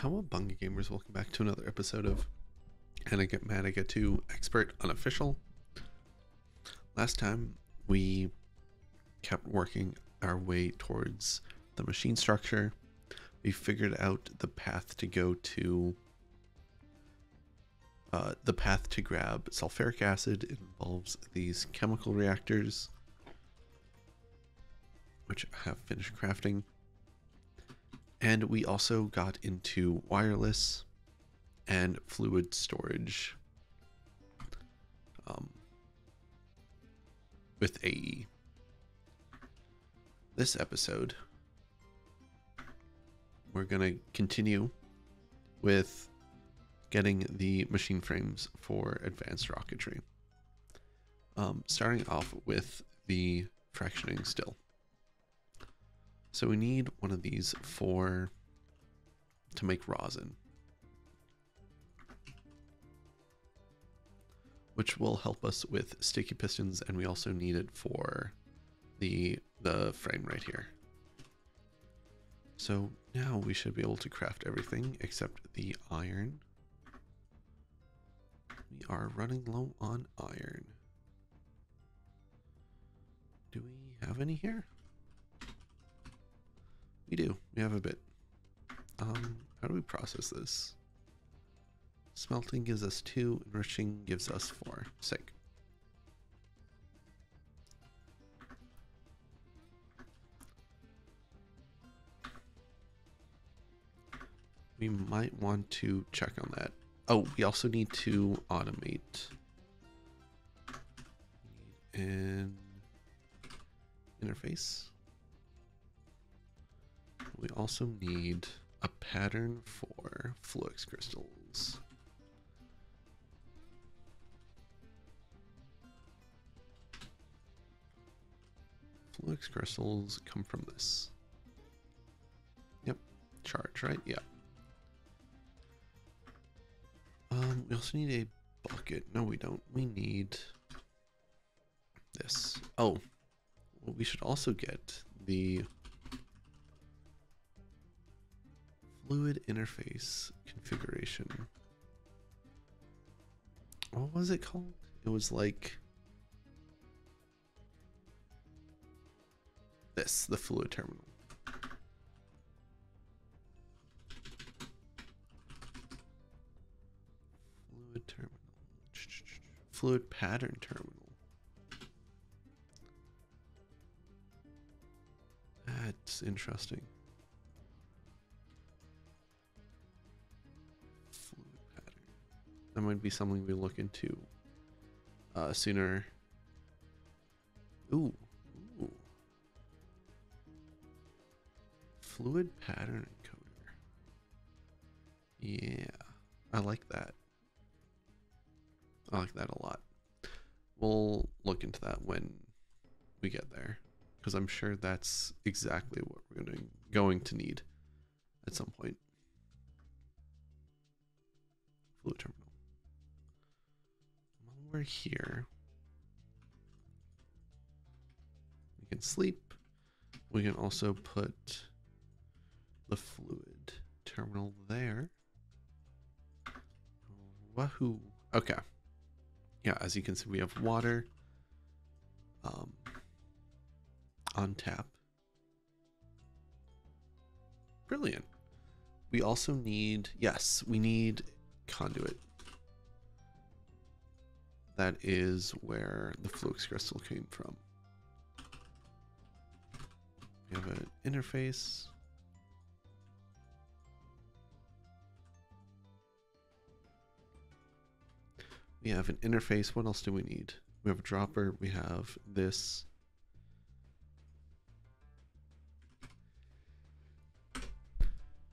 Cowabunga gamers, welcome back to another episode of And I Get Mad I Get To Expert Unofficial. Last time we kept working our way towards the machine structure. We figured out the path to go to uh, the path to grab sulfuric acid it involves these chemical reactors, which I have finished crafting. And we also got into wireless and fluid storage um, with AE. This episode, we're going to continue with getting the machine frames for advanced rocketry. Um, starting off with the fractioning still. So we need one of these for to make rosin. Which will help us with sticky pistons and we also need it for the the frame right here. So now we should be able to craft everything except the iron. We are running low on iron. Do we have any here? We do. We have a bit. Um, how do we process this? Smelting gives us two, enriching gives us four. Sick. We might want to check on that. Oh, we also need to automate. An interface. We also need a pattern for Fluix crystals. Fluix crystals come from this. Yep, charge, right? Yeah. Um, we also need a bucket. No, we don't. We need this. Oh, well, we should also get the fluid interface configuration. What was it called? It was like this, the fluid terminal. Fluid terminal. Fluid pattern terminal. That's interesting. That might be something we look into uh, sooner. Ooh. Ooh. Fluid pattern encoder. Yeah. I like that. I like that a lot. We'll look into that when we get there because I'm sure that's exactly what we're to, going to need at some point. Fluid terminal. We're here, we can sleep. We can also put the fluid terminal there. Wahoo. Okay. Yeah, as you can see, we have water um, on tap. Brilliant. We also need, yes, we need conduit. That is where the Fluix crystal came from. We have an interface. We have an interface. What else do we need? We have a dropper. We have this.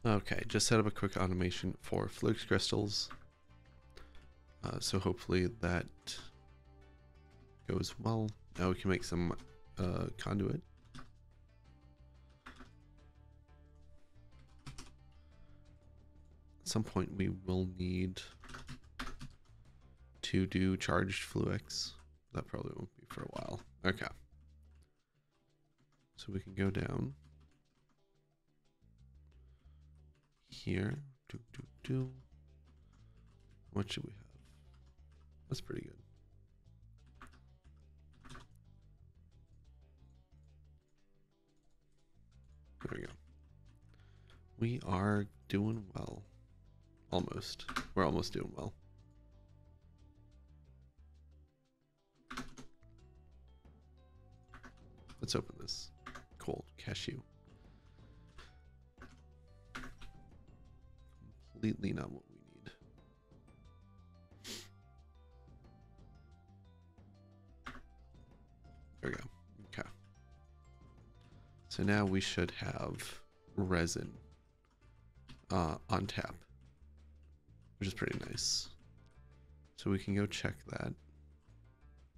Okay, just set up a quick automation for Fluix crystals. Uh, so hopefully that goes well. Now we can make some uh, conduit. At some point we will need to do charged Fluix. That probably won't be for a while. Okay. So we can go down here do, do, do. What should we have? That's pretty good. There we go. We are doing well. Almost. We're almost doing well. Let's open this. Cold cashew. Completely not we. Go. Okay. So now we should have resin uh, on tap, which is pretty nice. So we can go check that.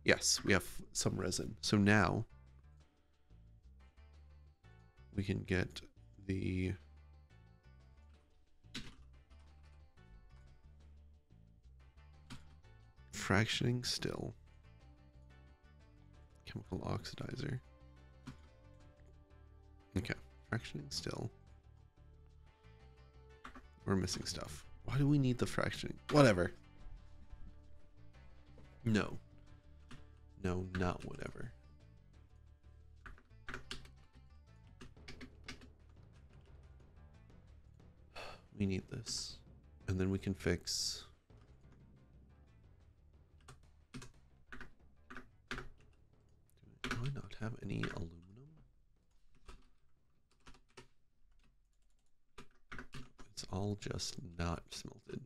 Yes, we have some resin. So now we can get the fractioning still chemical oxidizer. Okay fractioning still. We're missing stuff. Why do we need the fractioning? Whatever. No. No not whatever. We need this. And then we can fix have any aluminum it's all just not smelted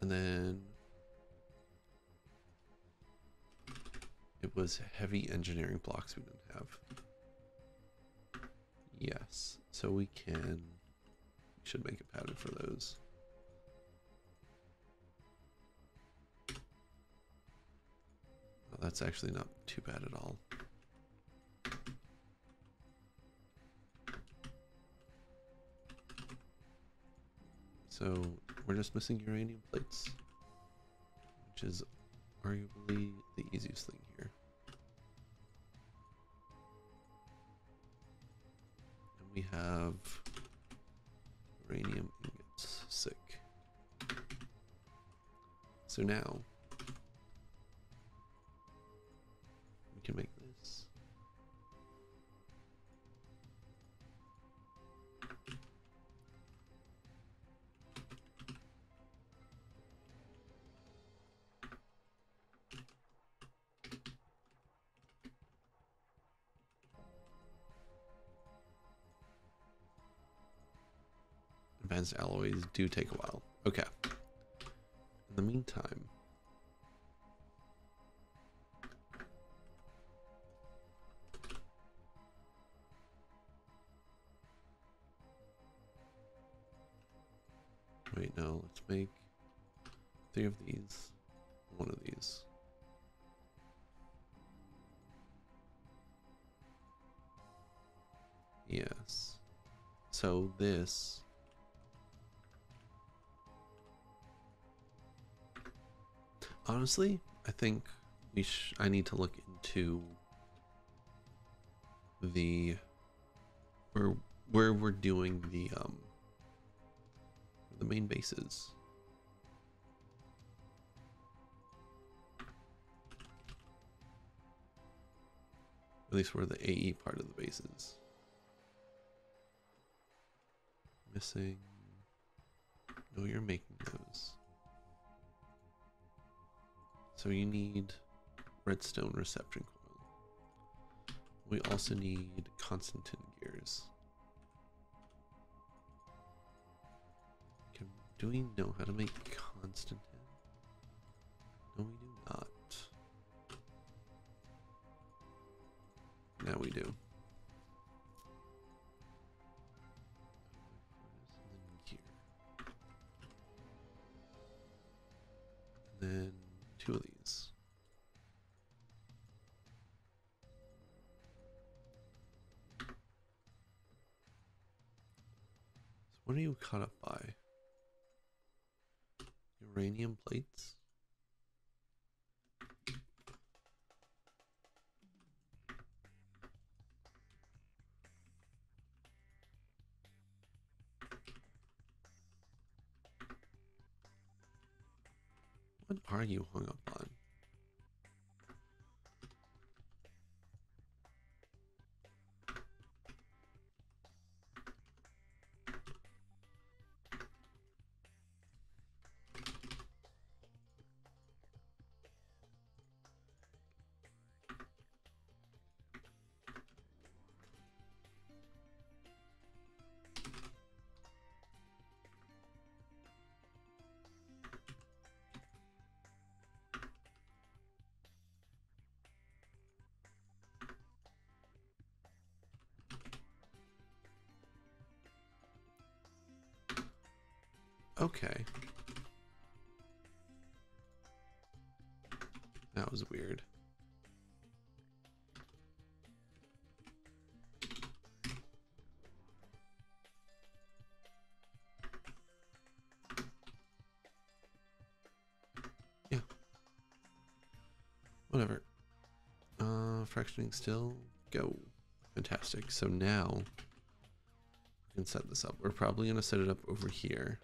and then It was heavy engineering blocks we didn't have. Yes, so we can, we should make a pattern for those. That's actually not too bad at all. So we're just missing uranium plates, which is arguably the easiest thing here. And we have uranium ingots. Sick. So now Advanced alloys do take a while. Okay. In the meantime, wait, no, let's make three of these, one of these. Yes. So this honestly, I think we sh- I need to look into the where where we're doing the um the main bases. At least where the AE part of the bases. Missing. No, you're making those. So you need redstone reception coil. We also need Constantan gears. Can, do we know how to make Constantan? No, we do not. Now we do. And then What are you caught up by? Uranium plates? What are you hung up on? Okay. That was weird. Yeah. Whatever. Uh, fractioning still. Go. Fantastic. So now we can set this up. We're probably going to set it up over here.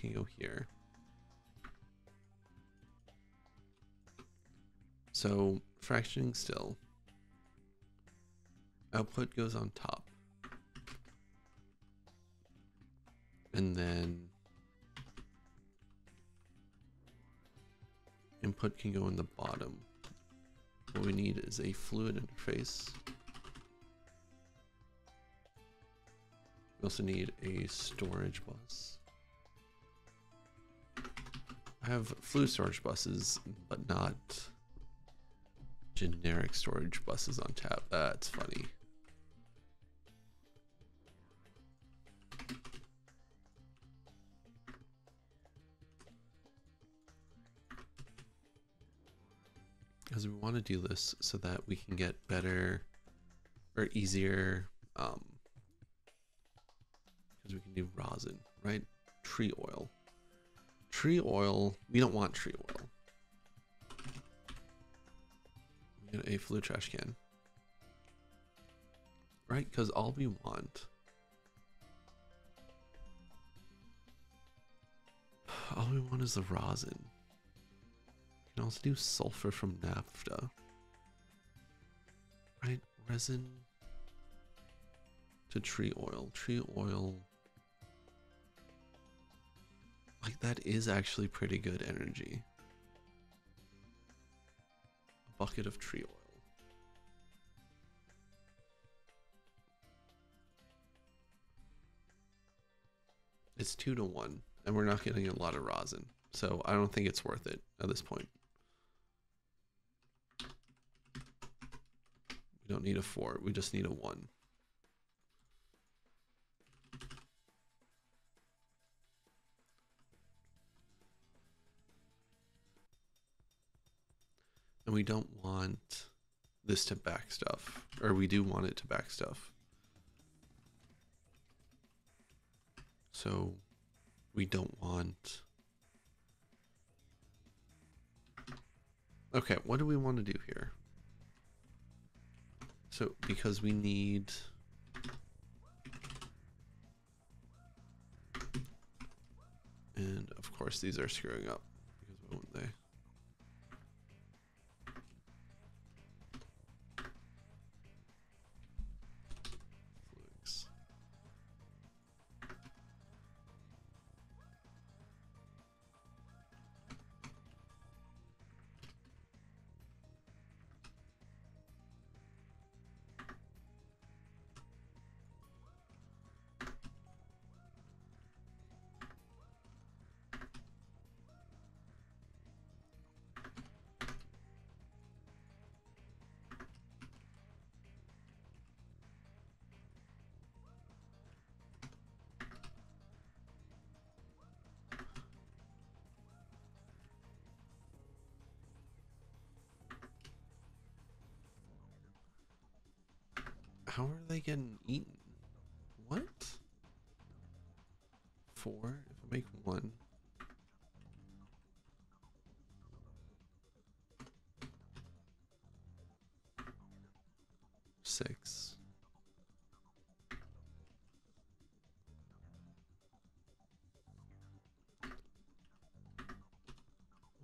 Can go here. So fractioning still. Output goes on top. And then input can go in the bottom. What we need is a fluid interface. We also need a storage bus. Have flu storage buses, but not generic storage buses on tap. That's funny. Because we want to do this so that we can get better or easier um, because we can do rosin, right? Tree oil. Tree oil, we don't want tree oil. Get a fluid trash can. Right? Because all we want. All we want is the rosin. We can also do sulfur from naphtha. Right? Resin to tree oil. Tree oil. Like, that is actually pretty good energy. A bucket of tree oil. It's two to one, and we're not getting a lot of rosin. So I don't think it's worth it at this point. We don't need a four, we just need a one. And we don't want this to back stuff, or we do want it to back stuff. So we don't want. Okay, what do we want to do here? So, because we need. And of course, these are screwing up. Because wouldn't they? getting eaten. What? Four? If I make one. Six.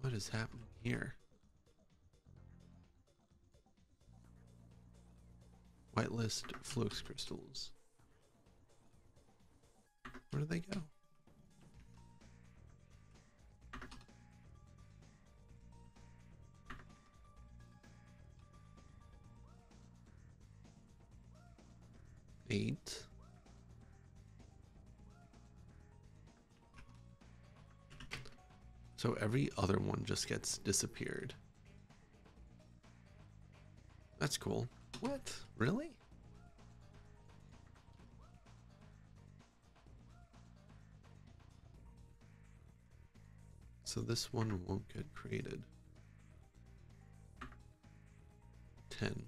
What is happening here? Whitelist Fluix crystals. Where do they go? Eight. So every other one just gets disappeared. That's cool. What? Really? So this one won't get created. 10.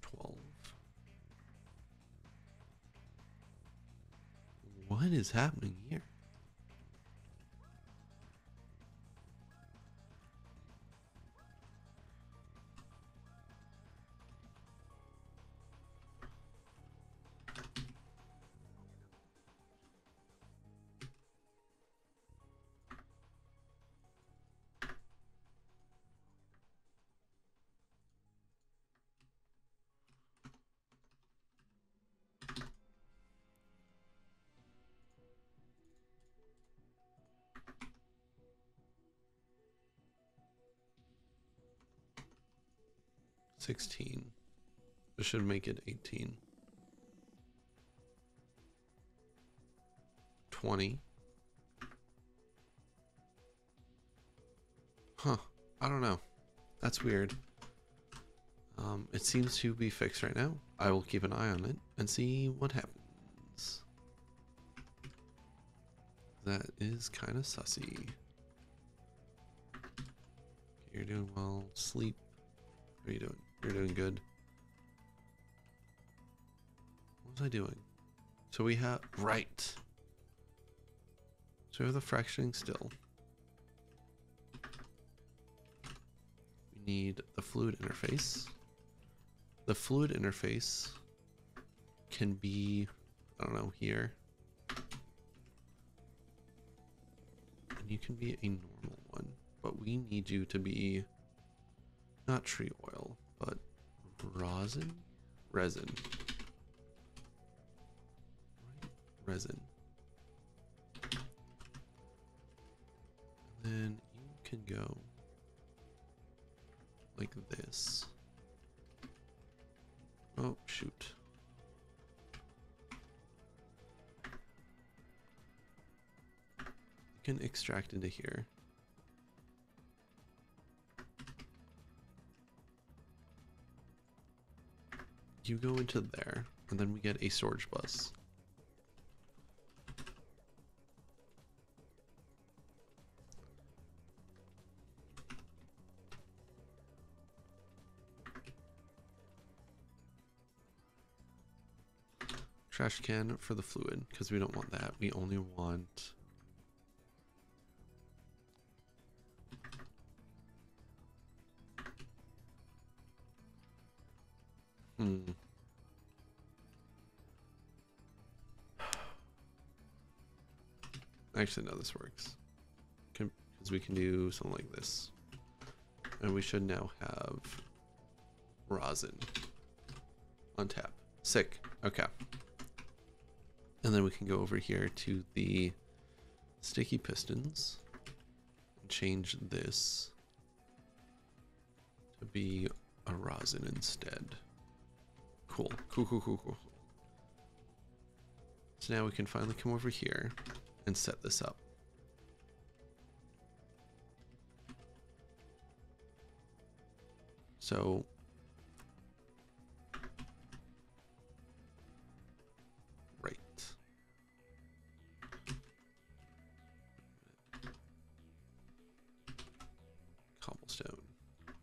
Twelve. What is happening here? Sixteen. This should make it eighteen. Twenty. Huh. I don't know. That's weird. Um, it seems to be fixed right now. I will keep an eye on it and see what happens. That is kind of sussy. You're doing well. Sleep. How are you doing? You're doing good. What was I doing? So we have right. So we have the fracturing still. We need the fluid interface. The fluid interface can be, I don't know, here. And you can be a normal one, but we need you to be not tree oil, rosin? Resin. Resin. And then you can go like this. Oh, shoot. You can extract into here. You go into there, and then we get a storage bus. Trash can for the fluid, because we don't want that. We only want... Hmm. Actually, no, this works. Because we can do something like this. And we should now have rosin on tap. Sick. Okay. And then we can go over here to the sticky pistons and change this to be a rosin instead. Cool. Cool, cool, cool, cool. So now we can finally come over here and set this up. So right. Cobblestone.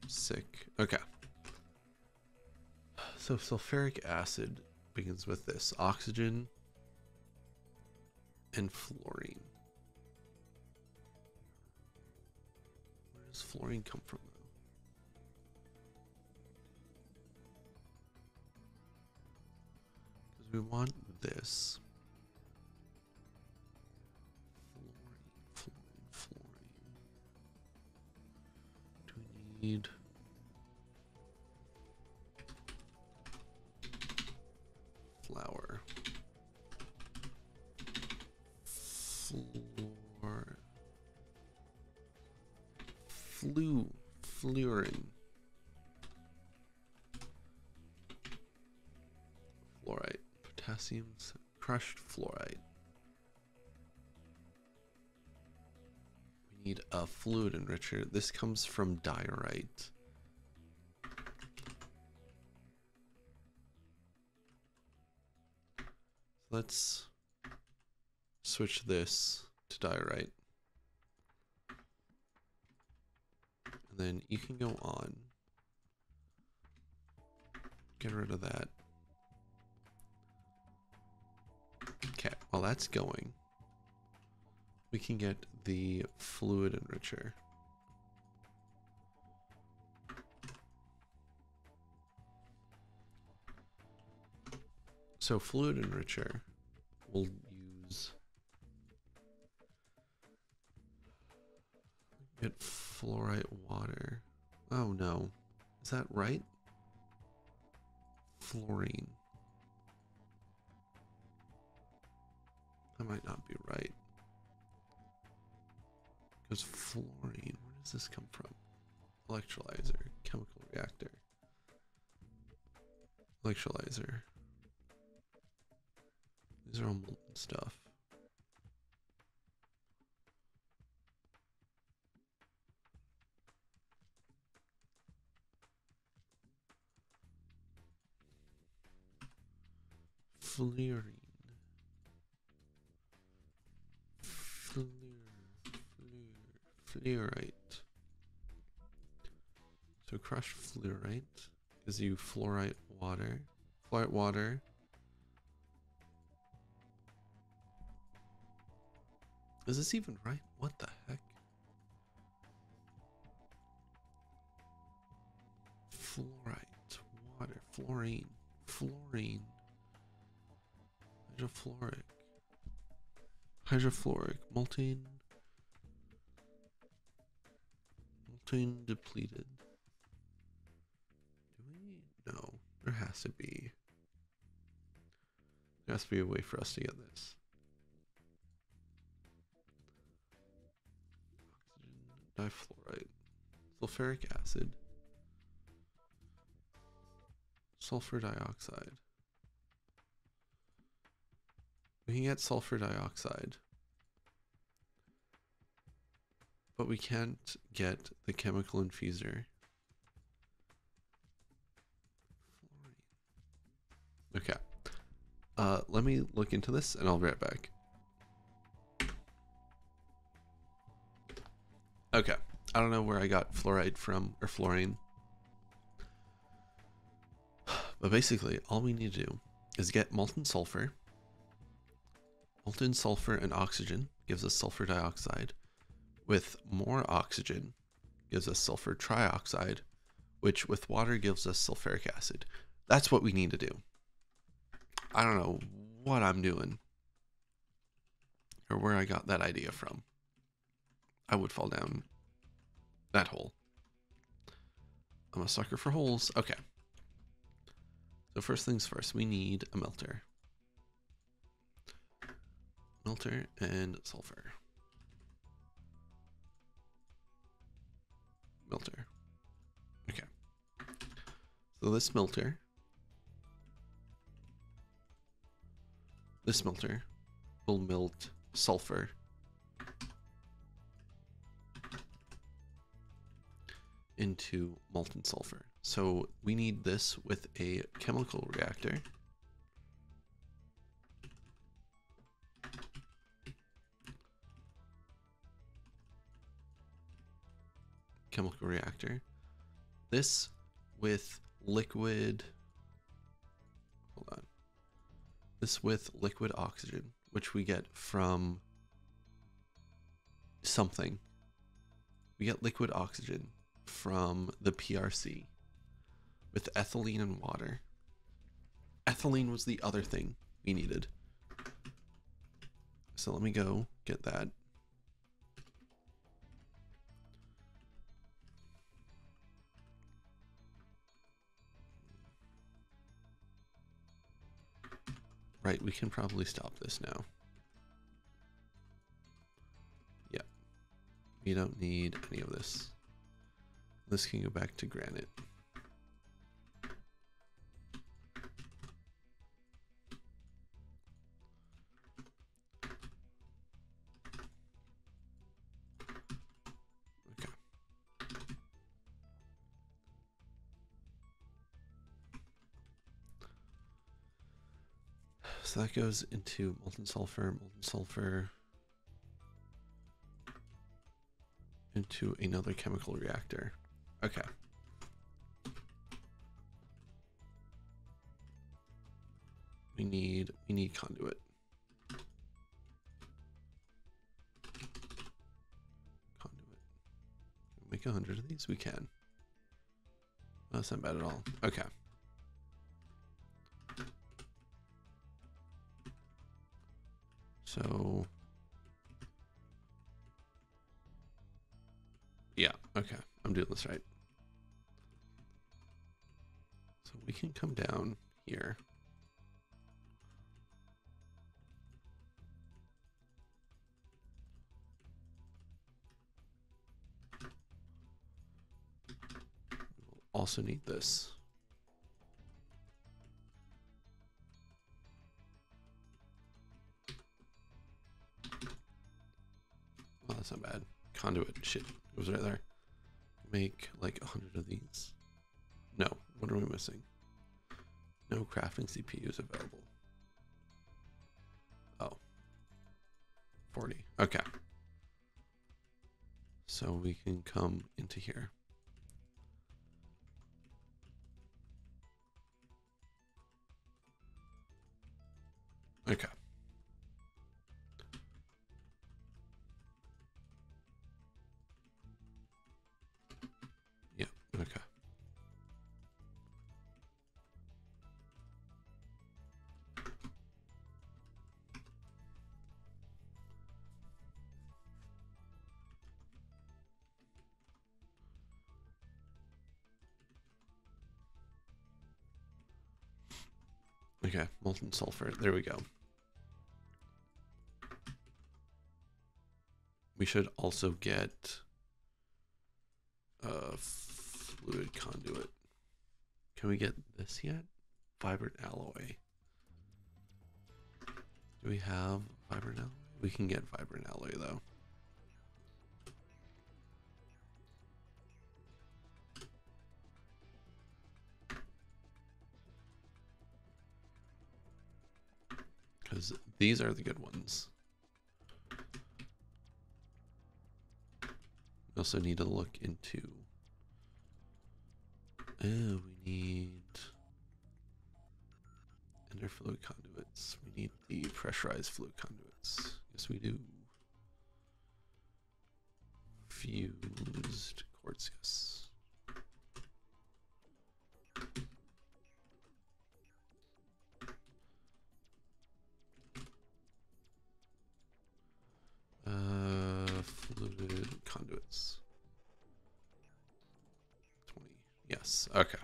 Sick. Okay. So sulfuric acid begins with this oxygen and fluorine. Where does fluorine come from, though? Because we want this. Fluorine, fluorine, fluorine. Do we need Fluorine. Fluorite. Potassium. Crushed fluorite. We need a fluid enricher. This comes from diorite. Let's switch this to diorite. Then you can go on. Get rid of that. Okay, while that's going, we can get the fluid enricher. So fluid enricher will use get fluorite water. Oh no. Is that right? Fluorine. I might not be right. Because fluorine, where does this come from? Electrolyzer, chemical reactor. Electrolyzer. These are all molten stuff. Fluorine. Fluor, fluor, fluorite. So crushed fluorite gives you fluorite water. Fluorite water. Is this even right? What the heck? Fluorite, water, fluorine, fluorine, hydrofluoric, hydrofluoric, molten, molten depleted. Do we? No, there has to be. There has to be a way for us to get this. Oxygen difluoride, sulfuric acid, sulfur dioxide. We can get sulfur dioxide, but we can't get the chemical infuser. Okay. Uh, let me look into this and I'll be right back. Okay. I don't know where I got fluoride from or fluorine. But basically, all we need to do is get molten sulfur. Molten sulfur and oxygen gives us sulfur dioxide. With more oxygen gives us sulfur trioxide, which with water gives us sulfuric acid. That's what we need to do. I don't know what I'm doing or where I got that idea from. I would fall down that hole. I'm a sucker for holes. Okay. So first things first, we need a melter. Melter and sulfur. Melter. Okay. So this melter this melter will melt sulfur into molten sulfur. So we need this with a chemical reactor. Chemical reactor. This with liquid. Hold on. This with liquid oxygen, which we get from something. We get liquid oxygen from the PRC with ethylene and water. Ethylene was the other thing we needed. So let me go get that. Right, we can probably stop this now. Yeah. We don't need any of this. This can go back to granite. That goes into molten sulfur, molten sulfur into another chemical reactor. Okay. We need we need conduit. Conduit. Can we make a hundred of these? We can. That's not bad at all. Okay. I'm doing this right. So we can come down here. We'll also need this. Well, that's not bad. Conduit. Shit. It was right there. Make like a hundred of these. No. What are we missing? No crafting CPUs available. Oh. 40. Okay. So we can come into here. Okay. Okay, molten sulfur. There we go. We should also get a fluid conduit. Can we get this yet? Vibrant alloy. Do we have vibrant alloy? We can get vibrant alloy though. Because these are the good ones. We also need to look into. Oh, we need Ender fluid conduits. We need the pressurized fluid conduits. Yes, we do. Fused quartz, yes. Uh, fluid conduits. 20. Yes. Okay.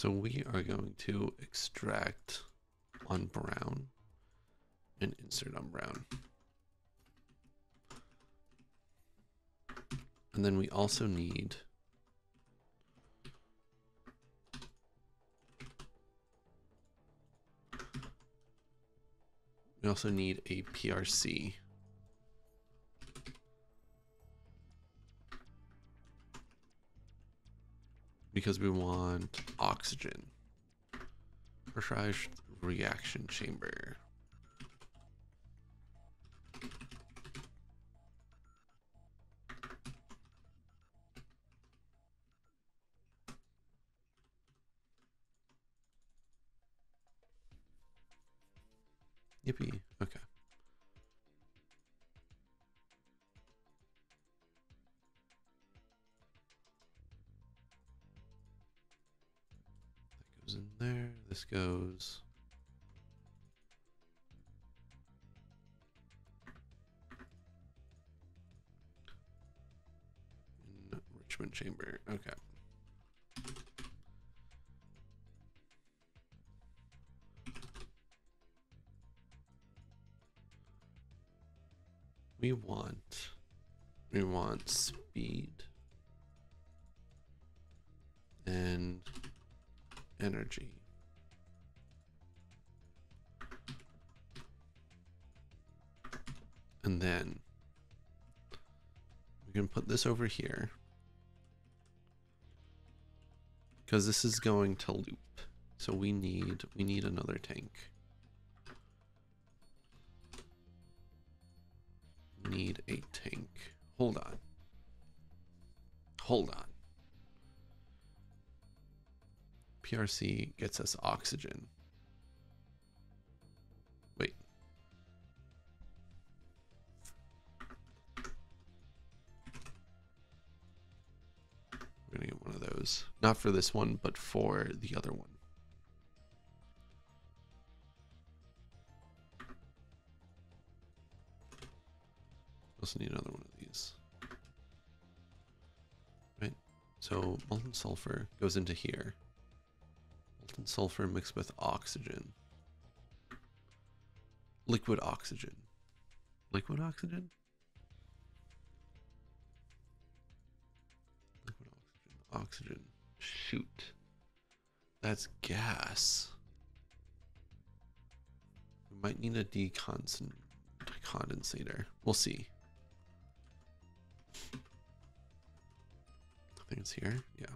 So we are going to extract on brown and insert on brown. And then we also need we also need a PRC. Because we want oxygen. Pressurized reaction chamber. This over here because this is going to loop. So we need we need another tank. need a tank. Hold on. Hold on. PRC gets us oxygen. We're to get one of those. Not for this one, but for the other one. Also need another one of these. Right? So molten sulfur goes into here. Molten sulfur mixed with oxygen. Liquid oxygen. Liquid oxygen? Oxygen. Shoot. That's gas. We might need a deconsent condensator. We'll see. I think it's here. Yeah.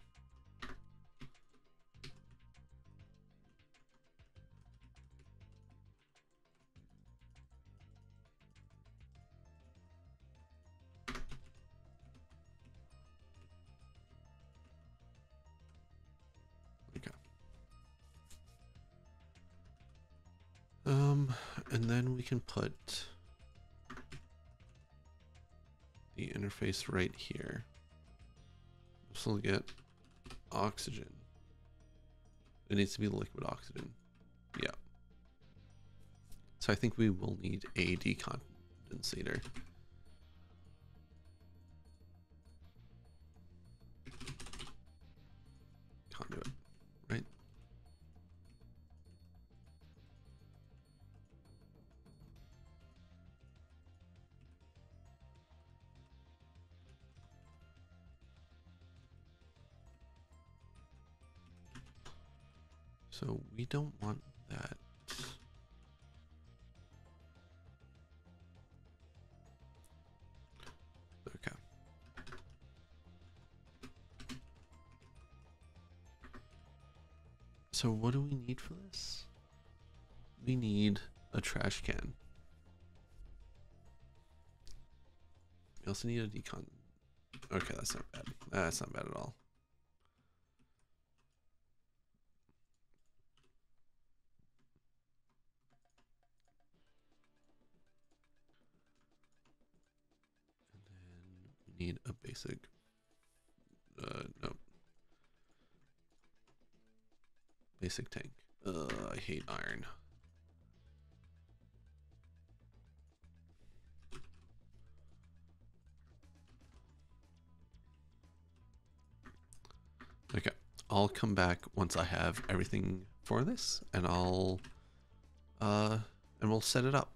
Um, and then we can put the interface right here. This will get oxygen. It needs to be liquid oxygen. Yeah. So I think we will need a decondensator. Don't want that. Okay. So what do we need for this? We need a trash can. We also need a decon. Okay, that's not bad. That's not bad at all. Need a basic. Uh, no. Basic tank. Uh, I hate iron. Okay, I'll come back once I have everything for this, and I'll, uh, and we'll set it up.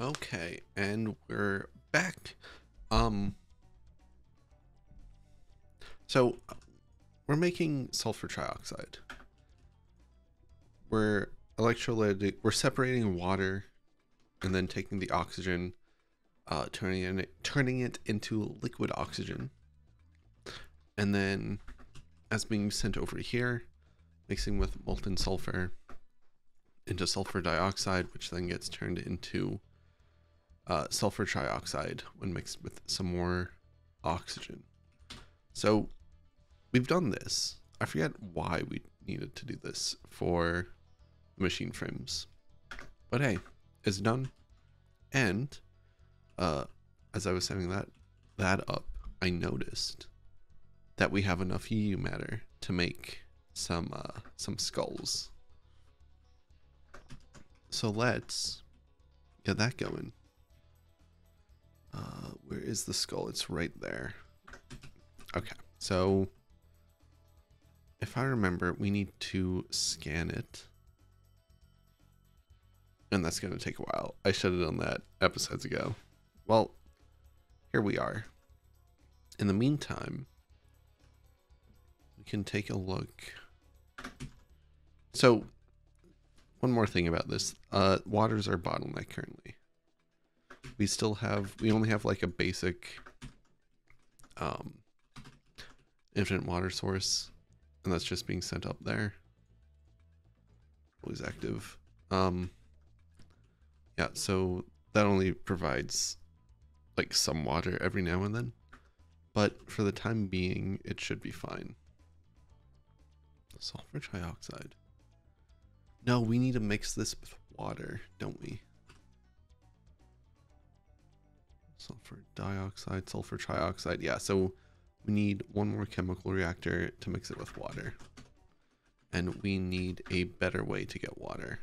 Okay, and we're back. Um, so we're making sulfur trioxide. We're electrolytic. We're separating water, and then taking the oxygen, uh, turning it turning it into liquid oxygen, and then as being sent over here, mixing with molten sulfur into sulfur dioxide, which then gets turned into uh, sulfur trioxide when mixed with some more oxygen. So we've done this. I forget why we needed to do this for machine frames. But hey, it's done. And uh, as I was setting that that up, I noticed that we have enough UU matter to make some uh, some skulls. So let's get that going. Uh, where is the skull? It's right there. Okay, so if I remember, we need to scan it. And that's going to take a while. I should have done that episodes ago. Well, here we are. In the meantime, we can take a look. So, one more thing about this. Uh, waters are bottleneck currently. We still have, we only have like a basic um, infinite water source, and that's just being sent up there. Always active. Um, yeah, so that only provides like some water every now and then, but for the time being, it should be fine. Sulfur trioxide. No, we need to mix this with water, don't we? Sulfur dioxide, sulfur trioxide. Yeah, so we need one more chemical reactor to mix it with water. And we need a better way to get water.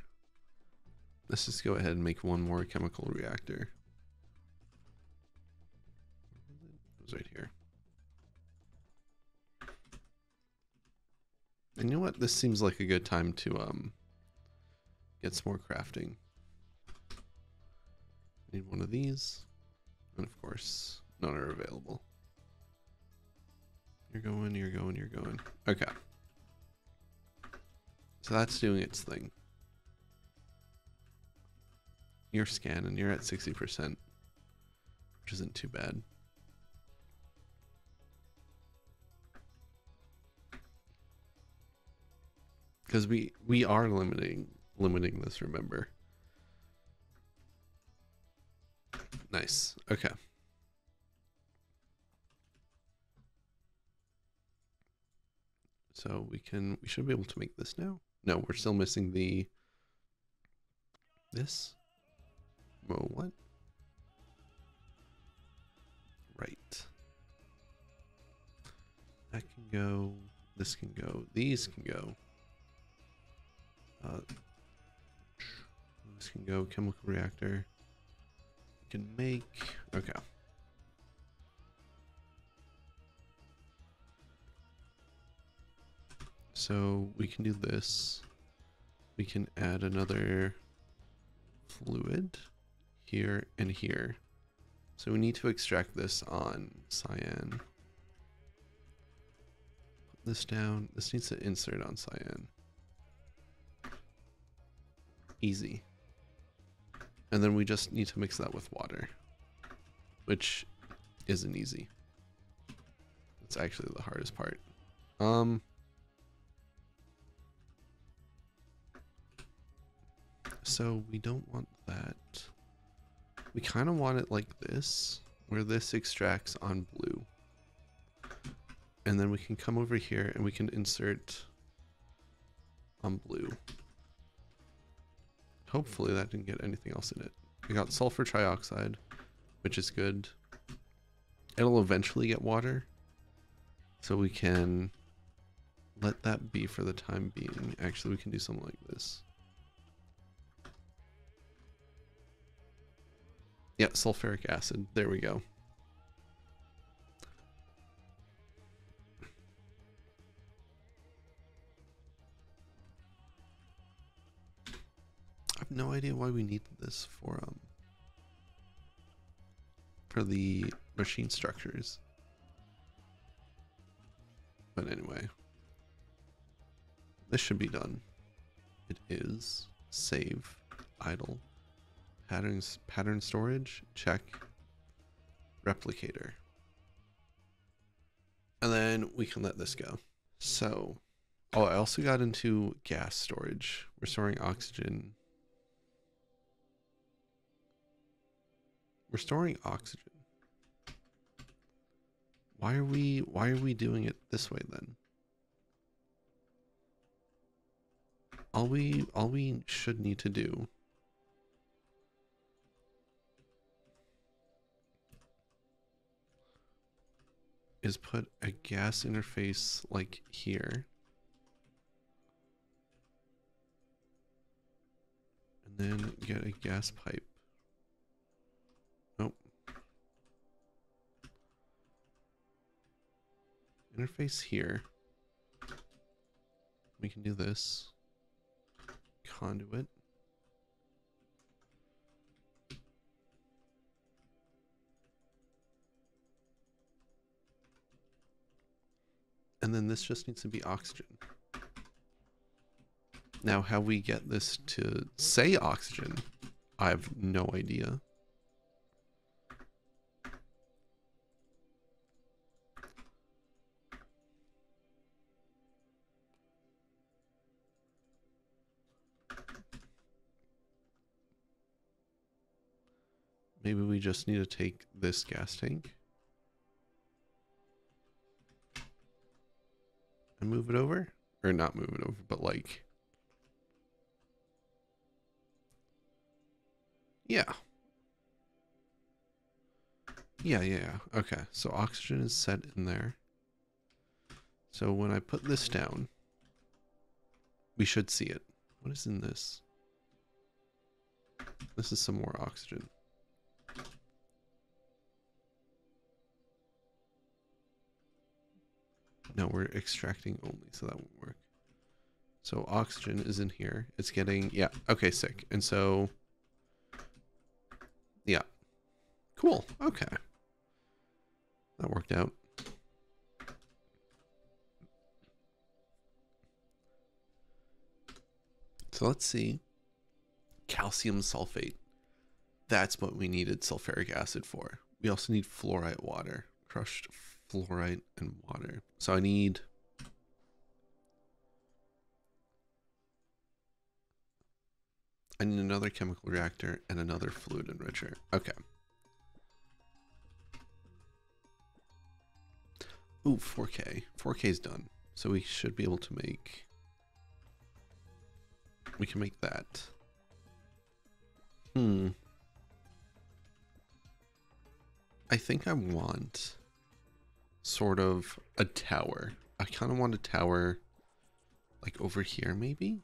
Let's just go ahead and make one more chemical reactor. It was right here. And you know what? This seems like a good time to um get some more crafting. Need one of these. And of course, none are available. You're going, you're going, you're going. Okay. So that's doing its thing. You're scanning, you're at 60%, which isn't too bad. Because we, we are limiting limiting this, remember. Nice. Okay. So we can, we should be able to make this now. No, we're still missing the, this. Whoa, what? Right. That can go, this can go, these can go. Uh, this can go chemical reactor. We can make, okay. So we can do this. We can add another fluid here and here. So we need to extract this on cyan. Put this down. This needs to insert on cyan. Easy. And then we just need to mix that with water, which isn't easy. It's actually the hardest part. Um, so we don't want that. We kind of want it like this, where this extracts on blue. And then we can come over here and we can insert on blue. Hopefully that didn't get anything else in it. We got sulfur trioxide, which is good. It'll eventually get water. So we can let that be for the time being. Actually, we can do something like this. Yeah, sulfuric acid. There we go. I have no idea why we need this for um for the machine structures. But anyway, this should be done. It is save idle patterns pattern storage check replicator and then we can let this go So, oh, I also got into gas storage, We're storing oxygen. We're storing oxygen. Why are we why are we doing it this way then? All we all we should need to do is put a gas interface like here. And then get a gas pipe. Nope. Interface here. We can do this. Conduit. And then this just needs to be oxygen. Now, how we get this to say oxygen, I have no idea. Maybe we just need to take this gas tank and move it over? Or not move it over but like yeah. Yeah yeah okay so oxygen is set in there. So when I put this down we should see it. What is in this? This is some more oxygen No, we're extracting only, so that won't work. So oxygen is in here. It's getting, yeah, okay, sick. And so, yeah. Cool, okay. That worked out. So let's see. Calcium sulfate. That's what we needed sulfuric acid for. We also need fluorite water, crushed fluorite and water. So I need I need another chemical reactor and another fluid enricher. Okay. Ooh, 4K. 4K is done. So we should be able to make... We can make that. Hmm. I think I want sort of a tower. I kind of want a tower like over here maybe.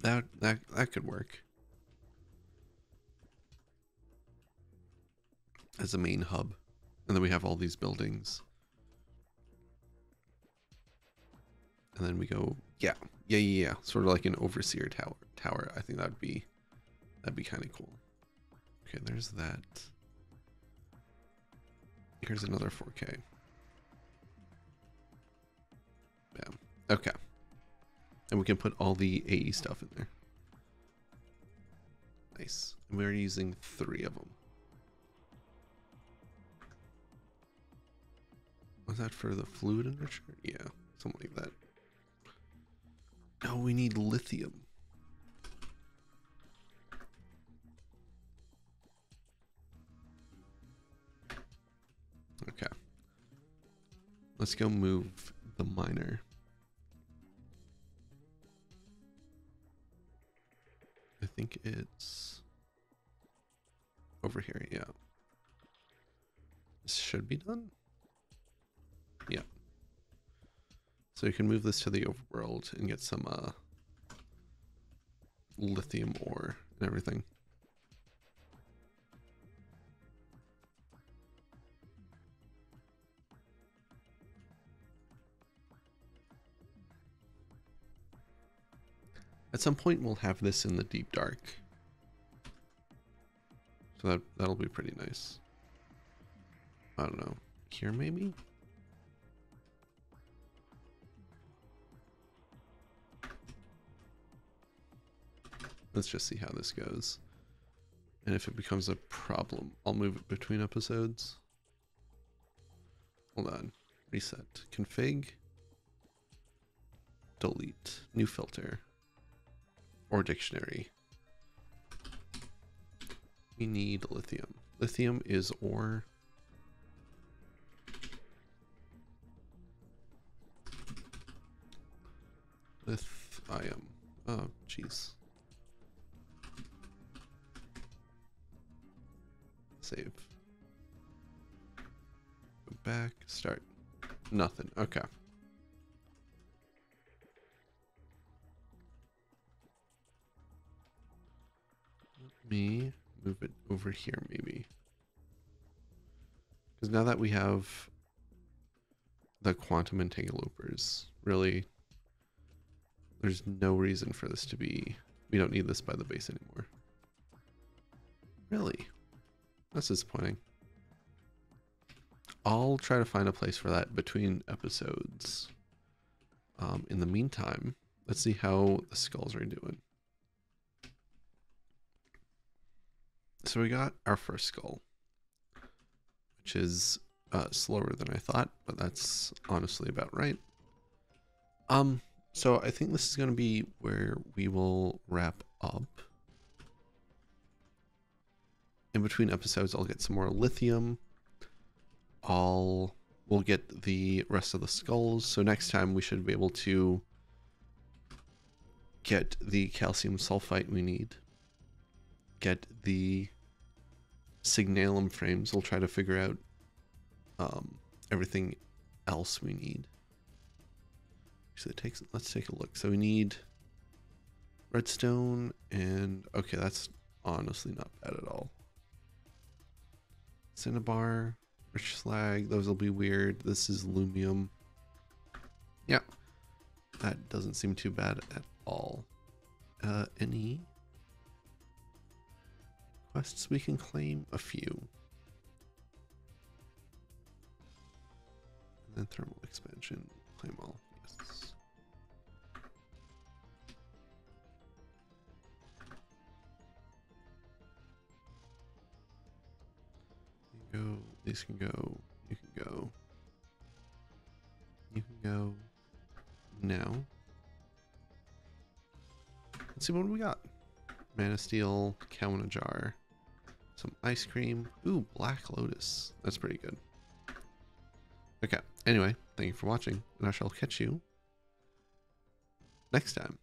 That that that could work. As a main hub. And then we have all these buildings. And then we go yeah. Yeah, yeah, yeah. Sort of like an overseer tower tower. I think that'd be that'd be kind of cool. Okay, there's that. Here's another 4K. Bam. Okay. And we can put all the AE stuff in there. Nice. And we're using three of them. Was that for the fluid enricher? Yeah, something like that. No, we need lithium. Okay. Let's go move the miner. I think it's over here, yeah. This should be done. Yeah. So you can move this to the overworld and get some uh, lithium ore and everything. At some point, we'll have this in the deep dark. So that, that'll be pretty nice. I don't know. Here, maybe? Let's just see how this goes. And if it becomes a problem, I'll move it between episodes. Hold on. reset, config, delete, new filter, or dictionary. We need lithium. Lithium is ore. Lithium. Oh, jeez. Save. Go back, start. Nothing. Okay. Me move it over here, maybe. Because now that we have the quantum entangloporters, really, there's no reason for this to be. We don't need this by the base anymore. Really? That's disappointing. I'll try to find a place for that between episodes. Um, in the meantime, let's see how the skulls are doing. So we got our first skull, which is uh, slower than I thought, but that's honestly about right. Um, so I think this is going to be where we will wrap up. In between episodes, I'll get some more lithium. I'll we'll get the rest of the skulls. So next time we should be able to get the calcium sulfite we need. Get the signalum frames. We'll try to figure out um, everything else we need. So it takes. Let's take a look. So we need redstone and okay, that's honestly not bad at all. Cinnabar, rich slag. Those will be weird. This is lumium. Yeah, that doesn't seem too bad at all. Uh, any quests we can claim? A few. And then thermal expansion. Claim all. Yes. Go. These can go. You can go. You can go. Now. Let's see what we got. Manasteel, cow in a jar, some ice cream. Ooh, Black Lotus. That's pretty good. Okay. Anyway, thank you for watching, and I shall catch you next time.